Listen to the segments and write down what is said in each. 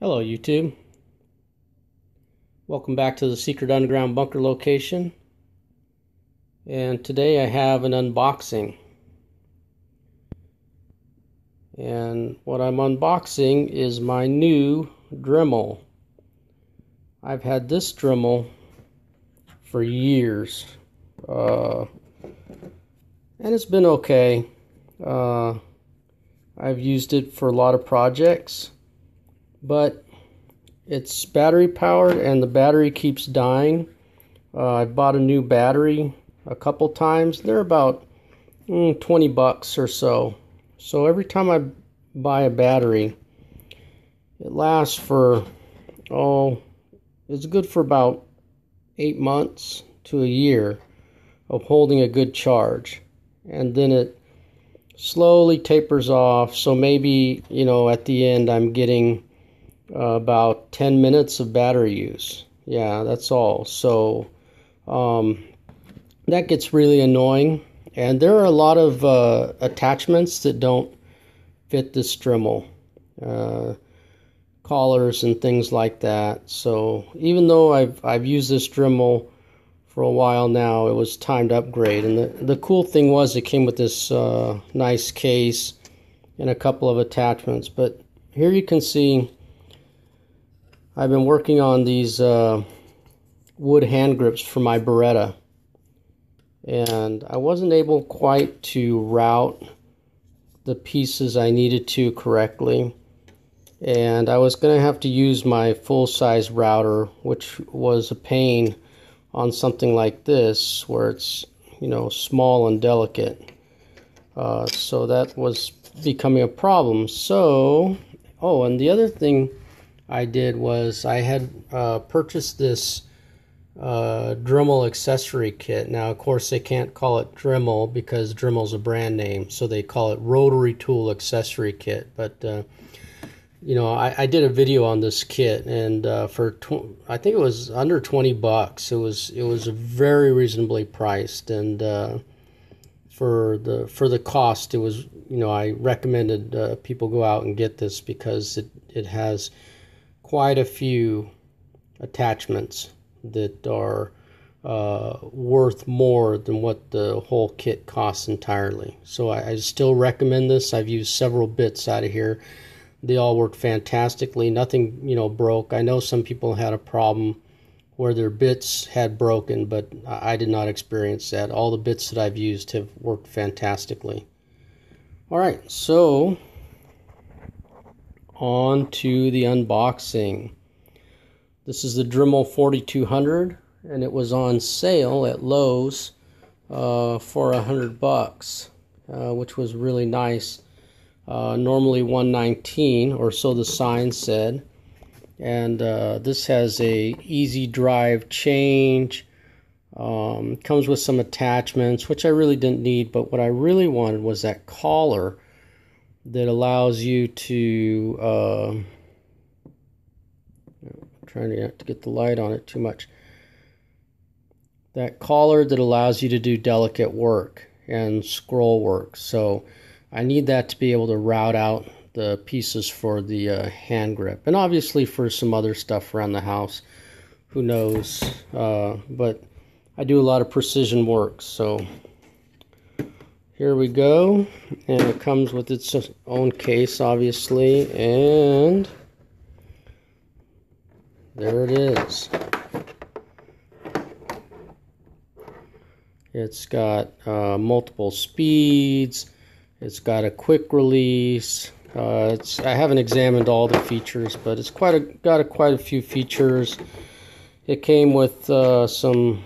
Hello YouTube. Welcome back to the secret underground bunker location. And today I have an unboxing. And what I'm unboxing is my new Dremel. I've had this Dremel for years. Uh, and it's been okay. Uh, I've used it for a lot of projects but it's battery powered and the battery keeps dying. Uh, I bought a new battery a couple times. They're about mm, 20 bucks or so. So every time I buy a battery, it lasts for, oh, it's good for about eight months to a year of holding a good charge. And then it slowly tapers off. So maybe, you know, at the end I'm getting about 10 minutes of battery use. Yeah, that's all. So um, that gets really annoying. And there are a lot of uh, attachments that don't fit this Dremel. Uh, collars and things like that. So even though I've, I've used this Dremel for a while now, it was time to upgrade. And the, the cool thing was it came with this uh, nice case and a couple of attachments. But here you can see I've been working on these uh, wood hand grips for my Beretta. And I wasn't able quite to route the pieces I needed to correctly. And I was going to have to use my full-size router which was a pain on something like this where it's you know small and delicate. Uh, so that was becoming a problem. So oh and the other thing I did was I had uh, purchased this uh, Dremel accessory kit. Now, of course, they can't call it Dremel because Dremel's a brand name, so they call it Rotary Tool Accessory Kit. But uh, you know, I, I, did a video on this kit, and uh, for tw- I think it was under twenty bucks. It was it was very reasonably priced, and uh, for the for the cost, it was you know I recommended uh, people go out and get this because it it has quite a few attachments that are uh, worth more than what the whole kit costs entirely. So I, I, still recommend this. I've used several bits out of here. They all work fantastically. Nothing, you know, broke. I know some people had a problem where their bits had broken, but I, I did not experience that. All the bits that I've used have worked fantastically. All right, so on to the unboxing. This is the Dremel 4200 and it was on sale at Lowe's uh, for a hundred bucks, uh, which was really nice. Uh, normally 119 or so the sign said, and uh, this has a easy drive change. Um, comes with some attachments, which I really didn't need, but what I really wanted was that collar that allows you to uh, trying to, to get the light on it too much. That collar that allows you to do delicate work and scroll work. So I need that to be able to route out the pieces for the uh, hand grip and obviously for some other stuff around the house. Who knows? Uh, but I do a lot of precision work so here we go. And it comes with its own case obviously and there it is. It's got uh, multiple speeds. It's got a quick release. Uh, it's I haven't examined all the features but it's quite a got a, quite a few features. It came with uh, some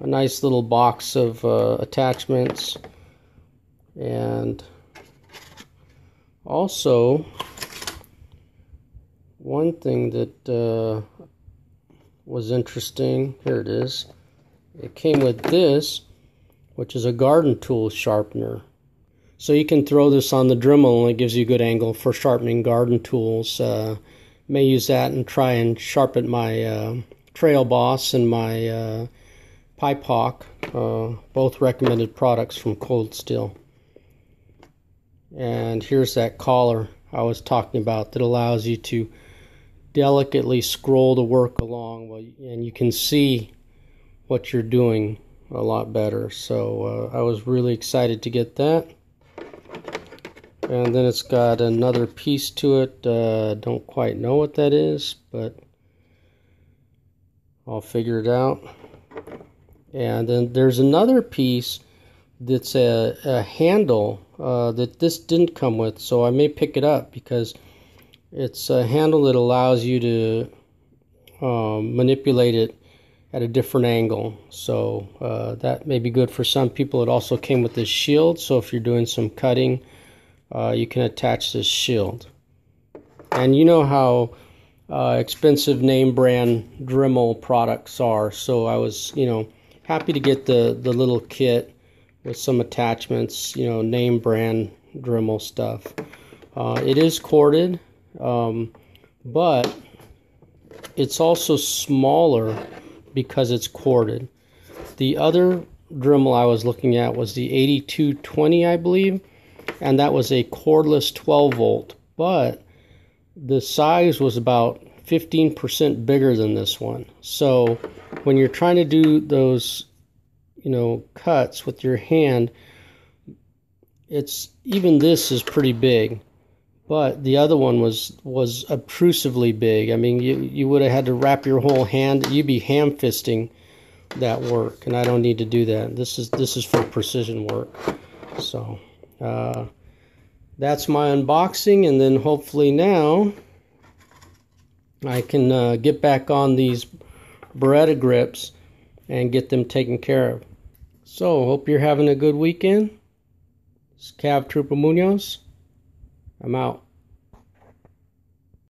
a nice little box of uh, attachments and also, one thing that uh, was interesting, here it is, it came with this, which is a garden tool sharpener. So you can throw this on the Dremel and it gives you a good angle for sharpening garden tools. Uh, may use that and try and sharpen my uh, Trail Boss and my uh, Pipe Hawk, uh, both recommended products from Cold Steel. And here's that collar I was talking about that allows you to delicately scroll the work along and you can see what you're doing a lot better. So uh, I was really excited to get that. And then it's got another piece to it. Uh, don't quite know what that is, but I'll figure it out. And then there's another piece that's a, a handle uh, that this didn't come with, so I may pick it up because it's a handle that allows you to um, manipulate it at a different angle. So uh, that may be good for some people. It also came with this shield, so if you're doing some cutting, uh, you can attach this shield. And you know how uh, expensive name brand Dremel products are, so I was, you know, happy to get the, the little kit with some attachments, you know, name brand Dremel stuff. Uh, it is corded, um, but it's also smaller because it's corded. The other Dremel I was looking at was the 8220, I believe, and that was a cordless 12 volt, but the size was about 15% bigger than this one. So when you're trying to do those, you know, cuts with your hand, it's even this is pretty big but the other one was was obtrusively big. I mean, you you would have had to wrap your whole hand. You'd be ham fisting that work, and I don't need to do that. This is this is for precision work. So uh, that's my unboxing, and then hopefully now I can uh, get back on these Beretta grips and get them taken care of. So hope you're having a good weekend. It's Cav Trooper Munoz. I'm out.